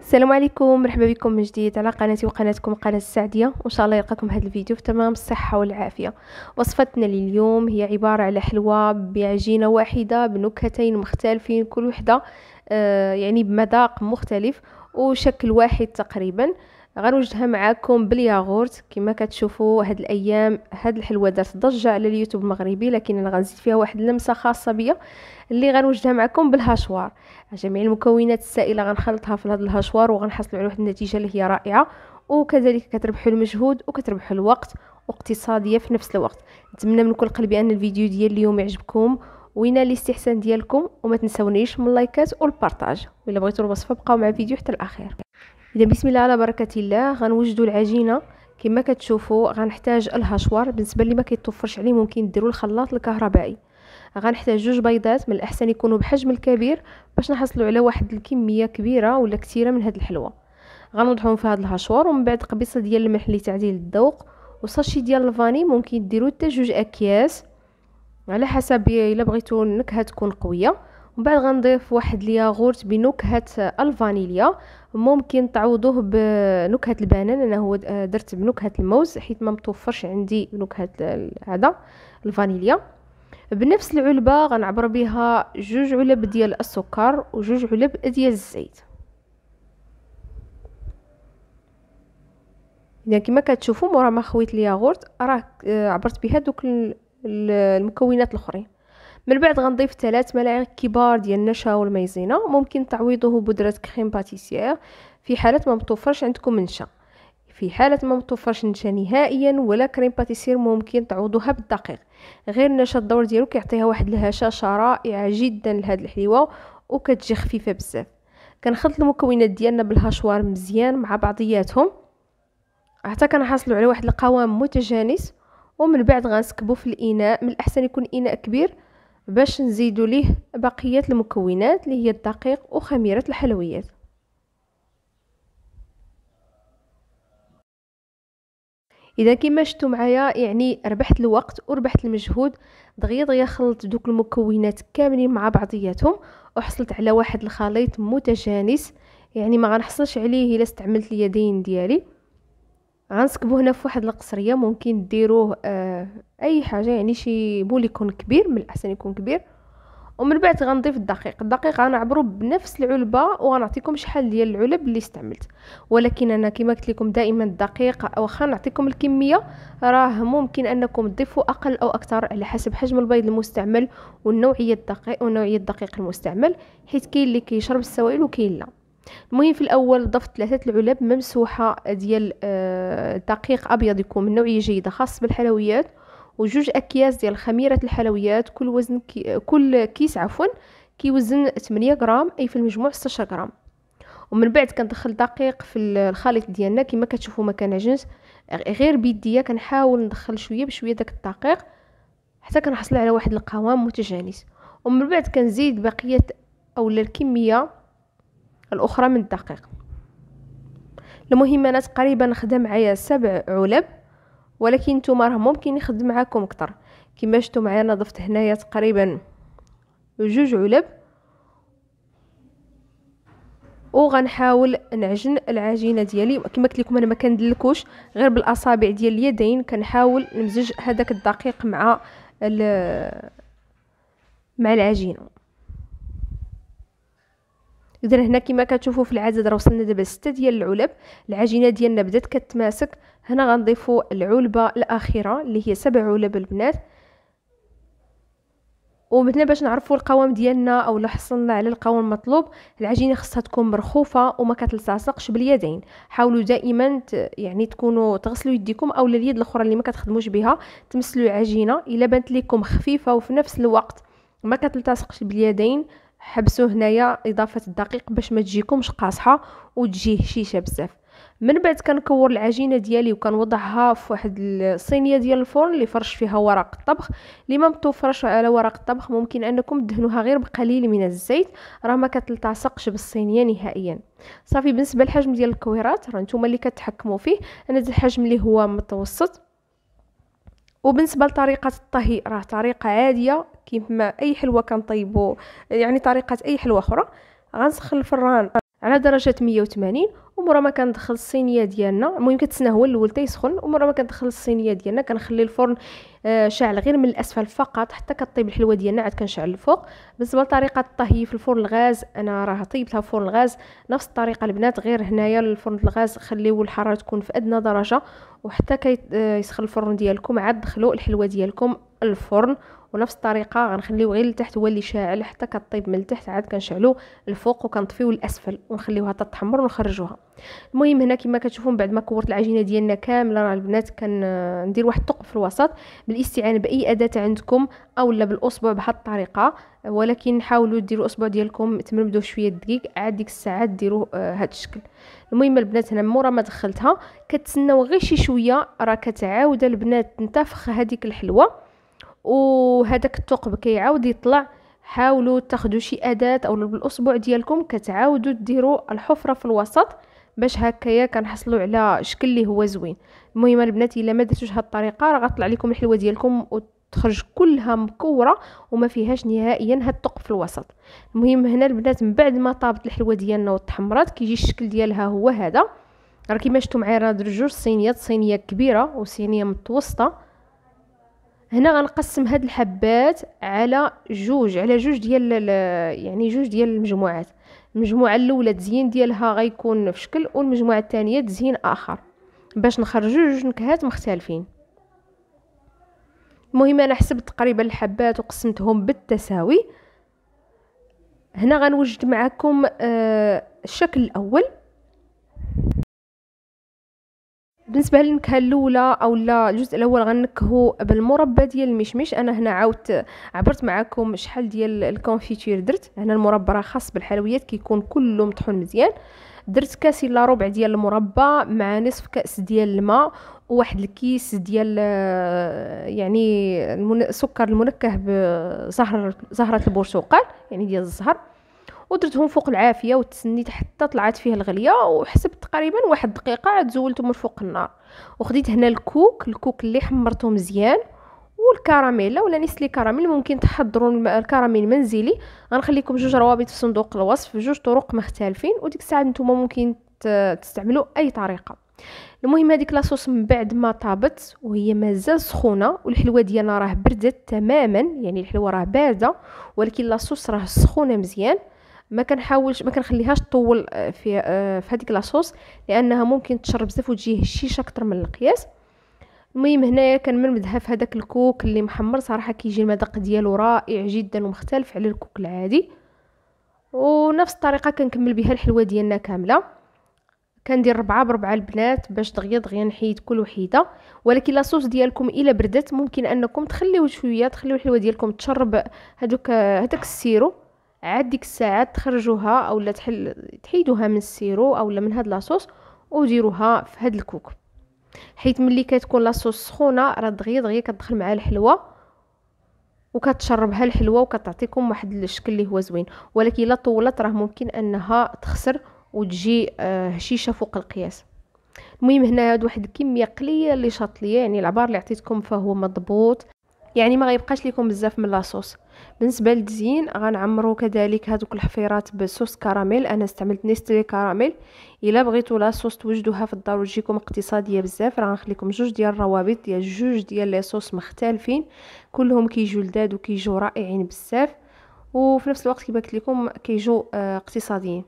السلام عليكم مرحبا بكم من جديد على قناتي وقناتكم قناة السعدية. وإن شاء الله يلقاكم هذا الفيديو في تمام الصحة والعافية. وصفتنا لليوم هي عبارة على حلوى بعجينة واحدة بنكهتين مختلفين كل وحدة آه يعني بمذاق مختلف وشكل واحد تقريبا. غنوجدها معاكم بالياغورت. كما كتشوفوا هاد الأيام هاد الحلوة دارت ضجة على اليوتيوب المغربي لكن أنا غنزيد فيها واحد اللمسة خاصة بيا اللي غنوجدها معكم بال hachoir. جميع المكونات السائلة غنخلطها في هذا ال hachoir وغنحصلوا على واحد النتيجة اللي هي رائعة. وكذلك كتربحوا المجهود وكتربحوا الوقت واقتصادية في نفس الوقت. نتمنى من كل قلبي أن الفيديو ديال اليوم يعجبكم وينال الاستحسان ديالكم وما تنسونيش من اللايكات وال partage. وإلا بغيتوا الوصفه بقاو مع الفيديو حتى الأخير. إذا بسم الله على بركة الله غنوجدوا العجينة. كما كتشوفوا غنحتاج ال hachoir. بالنسبة اللي ما كيتوفرش عليه ممكن ديروا الخلاط الكهربائي. غنحتاج جوج بيضات من الأحسن يكونوا بحجم الكبير باش نحصلوا على واحد الكمية كبيرة ولا كثيره من هاد الحلوى غنوضعهم في هاد الهشوار ومن بعد قبيصة ديال الملح لتعديل الذوق وصاشي ديال الفاني. ممكن ديروا حتى جوج أكياس. على حسب إلا بغيتوا النكهه تكون قوية. ومن بعد غنضيف واحد الياغورت بنكهة الفانيليا. ممكن تعوضوه بنكهة البنان أنا هو درت بنكهة الموز حيت ما متوفرش عندي نكهه هذا الفانيليا. بنفس العلبة غنعبر بها جوج علب ديال السكر وجوج علب ديال الزيت. إذا كما كتشوفوا مورا ما خويت الياغورت راه عبرت بها دوك المكونات الأخرين. من بعد غنضيف ثلاث ملاعق كبار ديال النشا والمايزينا ممكن تعويضه بودرة كريم باتيسير في حالة ما متوفرش عندكم نشا في حالة ما متوفرش نشا نهائيا ولا كريم باتيسير ممكن تعوضوها بالدقيق. غير النشا الدور ديالو كيعطيها واحد الهشاشة رائعة جدا لهاد الحليوة وكتجي خفيفة بزاف. كنخلط المكونات ديالنا بالهشوار مزيان مع بعضياتهم. حتى كنحصلوا على واحد القوام متجانس. ومن بعد غنسكبو في الإناء. من الأحسن يكون إناء كبير. باش نزيدو ليه بقية المكونات اللي هي الدقيق وخميرة الحلويات. إذا كما شفتوا معايا يعني ربحت الوقت وربحت المجهود دغيا دغيا خلطت دوك المكونات كاملين مع بعضياتهم وحصلت على واحد الخليط متجانس يعني ما غنحصلش عليه إلا استعملت اليدين ديالي. غنسكبو هنا في واحد القصرية ممكن ديروه آه أي حاجة يعني شي بول يكون كبير من الأحسن يكون كبير. ومن بعد غنضيف الدقيق. الدقيق غنعبرو بنفس العلبة وغنعطيكم شحال ديال العلب اللي استعملت. ولكن أنا كما قلت لكم دائما الدقيق واخا نعطيكم الكمية. راه ممكن أنكم تضيفوا أقل أو أكثر على حسب حجم البيض المستعمل والنوعية الدقيق ونوعية الدقيق المستعمل حيت كاين اللي كيشرب السوائل وكاين لا. المهم في الأول ضفت ثلاثة العلب ممسوحة ديال آه، دقيق أبيض يكون من نوعية جيدة خاص بالحلويات وجوج أكياس ديال خميرة الحلويات كل وزن كي كل كيس عفوا كيوزن 8 غرام أي في المجموع 16 غرام. ومن بعد كندخل دقيق في الخليط ديالنا كما كتشوفوا ما كنعجنش غير بيديا كنحاول ندخل شوية بشوية داك الدقيق حتى كنحصل على واحد القوام متجانس. ومن بعد كنزيد بقية أولا الكمية الأخرى من الدقيق. المهم أنا تقريبا خدم معايا سبع علب ولكن نتوما راه ممكن يخدم معاكم أكثر كما شفتوا معايا أنا ضفت هنايا تقريبا جوج علب. وغنحاول نعجن العجينة ديالي. كما قلت لكم أنا ما كندلكوش غير بالأصابع ديال اليدين. كنحاول نمزج هذاك الدقيق مع مع العجينة. اذا هنا كما كتشوفوا في العدد راه وصلنا دابا ستة ديال العلب. العجينة ديالنا بدات كتماسك. هنا غنضيفوا العلبة الأخيرة اللي هي سبع علب البنات. ومثلا باش نعرفوا القوام ديالنا أو حصلنا على القوام المطلوب. العجينة خصها تكون مرخوفة وما كتلتصقش باليدين. حاولوا دائما يعني تكونوا تغسلوا يديكم أو اليد الأخرى اللي ما كتخدموش بها. تمسلوا العجينة. إلا بانت لكم خفيفة وفي نفس الوقت ما كتلتصقش باليدين حبسوا هنايا إضافة الدقيق باش ما تجيكمش قاصحه وتجي هشيشه بزاف. من بعد كنكور العجينة ديالي وكنوضعها في واحد الصينية ديال الفرن اللي فرش فيها ورق الطبخ. اللي ما متوفرش على ورق الطبخ ممكن أنكم تدهنوها غير بقليل من الزيت. راه ما كتلتصقش بالصينية نهائيا. صافي بالنسبة للحجم ديال الكويرات راه نتوما اللي كتحكموا فيه أنا الحجم اللي هو متوسط. وبالنسبة لطريقة الطهي راه طريقة عادية كيما أي حلوة كنطيبو يعني طريقة أي حلوة أخرى. غنسخن الفران على درجة 180 ومورا ما كندخل الصينية ديالنا. المهم كتسنى هو الأول تيسخن ومورا ما كندخل الصينية ديالنا. كنخلي الفرن آه شاعل غير من الأسفل فقط حتى كطيب الحلوة ديالنا عاد كنشعل الفوق. بالنسبة لطريقة الطهي في الفرن الغاز أنا راه طيبتها في فرن الغاز. نفس الطريقة البنات غير هنايا الفرن الغاز خليو الحرارة تكون في أدنى درجة. وحتى كيسخن الفرن ديالكم عاد دخلوا الحلوة ديالكم الفرن. ونفس الطريقة غنخليو غير لتحت هو اللي شاعل حتى كطيب من التحت عاد كنشعلو الفوق وكنطفيو الأسفل ونخليوها تتحمر ونخرجوها. المهم هنا كما كتشوفون بعد ما كورت العجينة ديالنا كاملة راه البنات كندير واحد الثقب في الوسط بالاستعانة بأي أداة عندكم اولا بالاصبع بهذه الطريقة. ولكن حاولوا ديروا الاصبع ديالكم تمرمدوا شوية الدقيق عاد ديك الساعة ديروا آه هذا الشكل. المهم البنات هنا مورا ما دخلتها كتسناو غير شي شوية راه كتعاود البنات تنتفخ هذيك الحلوة. وهذاك الثقب كيعاود يطلع. حاولوا تاخذوا شي أداة أو بالاصبع ديالكم كتعاودوا ديروا الحفرة في الوسط باش هكايا كنحصلوا على شكل اللي هو زوين. المهم البنات إلا ما درتوش هاد الطريقة راه غطلع لكم الحلوة ديالكم وتخرج كلها مكورة وما فيهاش نهائيا هاد الثقب في الوسط. المهم هنا البنات من بعد ما طابت الحلوة ديالنا وتحمرات كيجي الشكل ديالها هو هذا. راه كيما شفتوا معايا راه درت جوج صينيات صينية كبيرة وصينية متوسطة. هنا غنقسم هاد الحبات على جوج على جوج ديال يعني جوج ديال المجموعات. المجموعة الأولى تزيين ديالها غيكون في شكل والمجموعة الثانية تزيين آخر. باش نخرجوا جوج نكهات مختلفين. المهم أنا حسبت تقريبا الحبات وقسمتهم بالتساوي. هنا غنوجد معكم آه الشكل الأول. بالنسبة للنكهة الأولى أو لا الجزء الأول غنكهو بالمربى ديال المشمش. أنا هنا عاودت عبرت معكم شحال ديال ال confiture درت. هنا المربى راه خاص بالحلويات كيكون كله مطحون مزيان. درت كاس إلا ربع ديال المربى مع نصف كأس ديال الماء وواحد الكيس ديال يعني السكر المنكه بزهر زهرة البرتقال يعني ديال الزهر. ودرتهم فوق العافية وتسنيت حتى طلعت فيه الغليه وحسبت تقريبا واحد دقيقة عاد زولته من فوق النار. وخديت هنا الكوك الكوك اللي حمرته مزيان والكراميلا ولا نسلي كراميل ممكن تحضروا الكراميل منزلي. غنخليكم جوج روابط في صندوق الوصف جوج طرق مختلفين وديك الساعة نتوما ممكن تستعملوا أي طريقة. المهم هذيك لاصوص من بعد ما طابت وهي مازال سخونة والحلوة ديالنا راه بردت تماما يعني الحلوة راه باردة ولكن لاصوص راه سخونة مزيان. ما كنحاولش ما كنخليهاش تطول آه، في آه، في هذيك لاصوص لأنها ممكن تشرب بزاف وتجي هشيشه أكثر من القياس. المهم هنايا كنمرمدها في هذاك الكوك اللي محمر صراحة كيجي المذاق ديالو رائع جدا ومختلف على الكوك العادي. ونفس الطريقة كنكمل بها الحلوة ديالنا كاملة. كندير ربعة بربعة البنات باش دغيا دغيا نحيد كل وحيدة. ولكن لاصوص ديالكم إلا بردت ممكن أنكم تخليو شوية تخليو الحلوة ديالكم تشرب هذوك هذاك ال sirop. عاد ديك الساعات تخرجوها اولا تحل تحيدوها من ال sirop اولا من هاد la sauce وديروها في هاد الكوك. حيت ملي كتكون la sauce سخونة راه دغيا دغيا كتدخل مع الحلوة وكتشربها الحلوة وكتعطيكم واحد الشكل اللي هو زوين. ولكن إلا طولت راه ممكن أنها تخسر وتجي آه، هشيشة فوق القياس. المهم هنا هاد واحد الكمية قليلة اللي شاط ليا يعني العبار اللي عطيتكم فهو مضبوط. يعني ما غيبقاش لكم بزاف من la sauce بالنسبة للتزيين غنعمرو كذلك هذوك الحفيرات ب sauce caramel. أنا استعملت Nestlé caramel. إلا بغيتو la sauce توجدوها في الدار وتجيكم اقتصادية بزاف راه غنخليكم جوج ديال الروابط ديال جوج ديال les sauces مختلفين. كلهم كيجيو لذاد وكيجيو رائعين بزاف. وفي نفس الوقت كما قلت لكم كيجيو آه، اقتصاديين.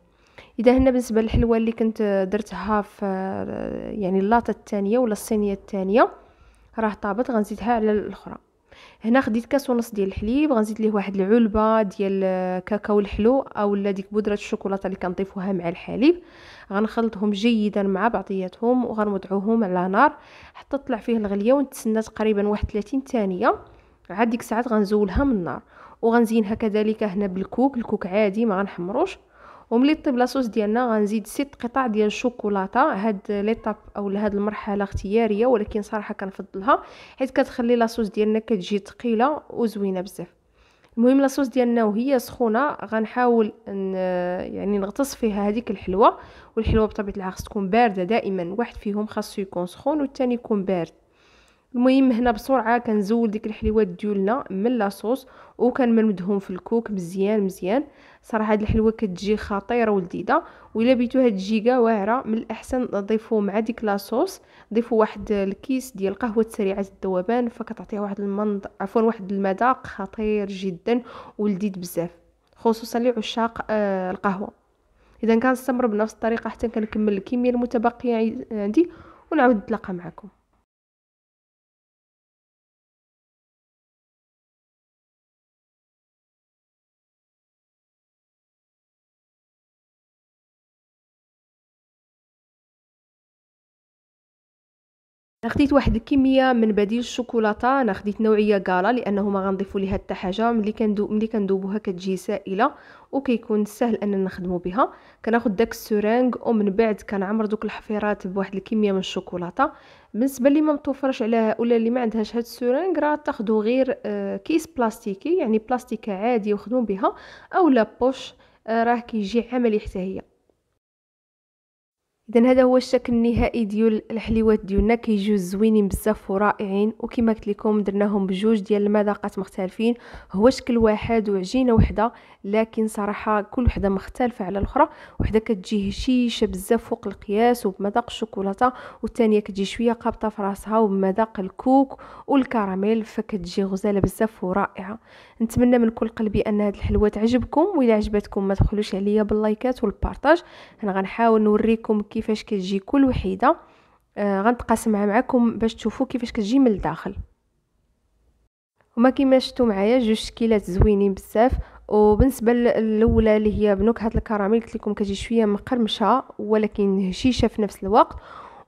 إذا هنا بالنسبة للحلوة اللي كنت درتها في آه، يعني اللاطه الثانية ولا الصينية الثانية راه طابت. غنزيدها على الأخرى. هنا خديت كاس ونص ديال الحليب غنزيد ليه واحد العلبة ديال كاكاو الحلو اولا ديك بودرة الشوكولاتة اللي كنضيفوها مع الحليب. غنخلطهم جيدا مع بعضياتهم وغنوضعوهم على نار. حتى تطلع فيه الغلية ونتسنى تقريبا واحد 30 ثانية. عاد ديك الساعات غنزولها من النار. وغنزينها كذلك هنا بالكوك الكوك عادي ما غنحمروش. وملي طيب لاصوص ديالنا غنزيد ست قطع ديال الشوكولاتة. هاد ليطاب أو هاد المرحلة اختيارية ولكن صراحة كنفضلها حيت كتخلي لاصوص ديالنا كتجي ثقيله وزوينة بزاف. المهم لاصوص ديالنا وهي سخونة غنحاول يعني نغطس فيها هذيك الحلوة والحلوة بطبيعة الحال خص تكون باردة دائما واحد فيهم خاصو يكون سخون والثاني يكون بارد. المهم هنا بسرعة كنزول ديك الحليوات ديالنا من لاصوص وكنمردهم في الكوك مزيان مزيان. صراحة هاد الحلوه كتجي خطيرة ولذيذة وإلا بيتوها تجي كاع واعرة من الأحسن تضيفوا مع ديك لاصوص ضيفوا واحد الكيس ديال قهوة سريعة الذوبان فكتعطيها واحد المنظ عفوا واحد المذاق خطير جدا ولذيذ بزاف خصوصا لعشاق آه القهوة. إذا كنستمر بنفس الطريقة حتى كنكمل الكمية المتبقية عندي ونعاود نتلاقى معكم. خديت واحد الكمية من بديل الشوكولاتة أنا خديت نوعية غالا لأنه ما غنضيفوا ليها حتى حاجة ملي كندو ملي كندوبوها كتجي سائلة وكيكون سهل أننا نخدموا بها. كناخذ داك السورانغ ومن بعد كنعمر دوك الحفيرات بواحد الكمية من الشوكولاتة. بالنسبة اللي ما متوفرش على ولا اللي ما عندهاش هاد السورانغ راه تاخذوا غير آه، كيس بلاستيكي يعني بلاستيكة عادي وخدموا بها اولا poche آه، راه كيجي عملي حتى هي. اذا هذا هو الشكل النهائي ديال الحليوات ديالنا. كيجيو زوينين بزاف ورائعين. وكما قلت لكم درناهم بجوج ديال المذاقات مختلفين. هو شكل واحد وعجينة وحدة لكن صراحة كل وحدة مختلفة على الأخرى. وحدة كتجي هشيشة بزاف فوق القياس وبمذاق الشوكولاتة. والثانيه كتجي شوية قابطة في راسها وبمذاق الكوك والكراميل فكتجي غزالة بزاف ورائعة. نتمنى من كل قلبي أن هذه الحلوه تعجبكم واذا عجبتكم ما تبخلوش عليا باللايكات وال partage. أنا غنحاول نوريكم كيفاش كتجي كل وحيدة. آه غنتقاسمها معكم باش تشوفوا كيفاش كتجي من الداخل. وما كيما شفتوا معايا جوج شكيلات زوينين بزاف. وبالنسبة الأولى اللي هي بنكهه الكراميل قلت لكم كتجي شوية مقرمشة ولكن هشيشة في نفس الوقت.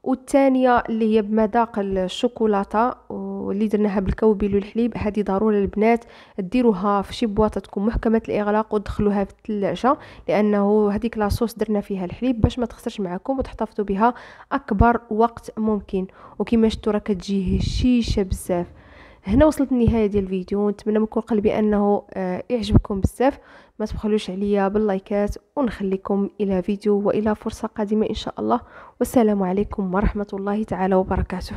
والثانية اللي هي بمذاق الشوكولاتة واللي درناها بالكوبيل والحليب هذه ضروري البنات ديروها في شي بواطه تكون محكمة الإغلاق ودخلوها في الثلاجة لأنه هذيك لاصوص درنا فيها الحليب باش ما تخسرش معكم وتحتفظوا بها. أكبر وقت ممكن. وكما شفتوا راه كتجي هشيشه بزاف. هنا وصلت النهاية ديال الفيديو. نتمنى من كل قلبي أنه آه، يعجبكم بزاف. ما تبخلوش عليا باللايكات ونخليكم إلى فيديو وإلى فرصة قادمة إن شاء الله. والسلام عليكم ورحمة الله تعالى وبركاته.